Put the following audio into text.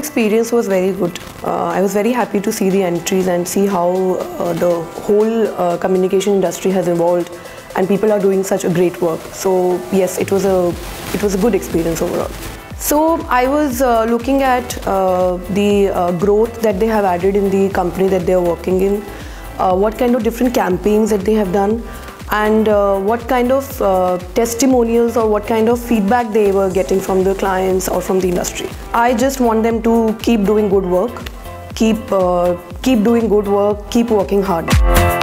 experience was very good. Uh, I was very happy to see the entries and see how uh, the whole uh, communication industry has evolved and people are doing such a great work. So yes, it was a it was a good experience overall. So I was uh, looking at uh, the uh, growth that they have added in the company that they are working in, what kind of different campaigns that they have done, and uh, what kind of uh, testimonials or what kind of feedback they were getting from the clients or from the industry. I just want them to keep doing good work, keep keep doing good work, keep working hard.